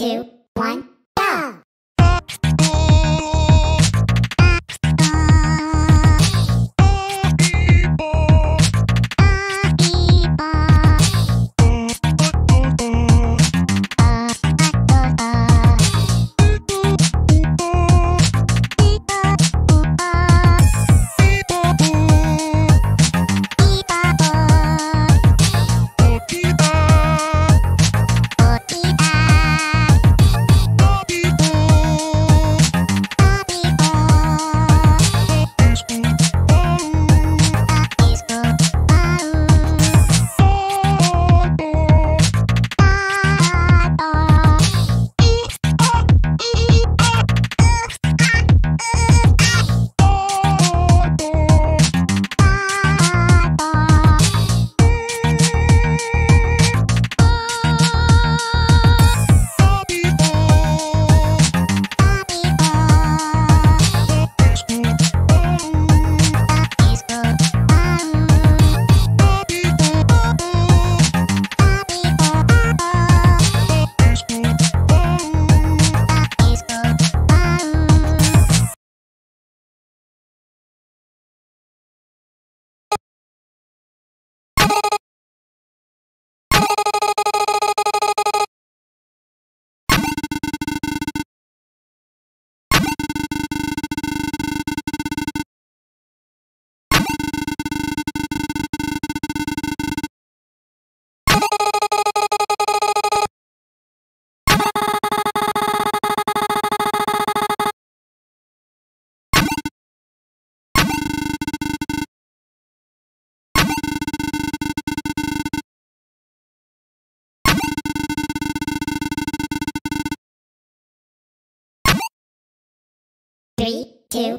Two, Three, two,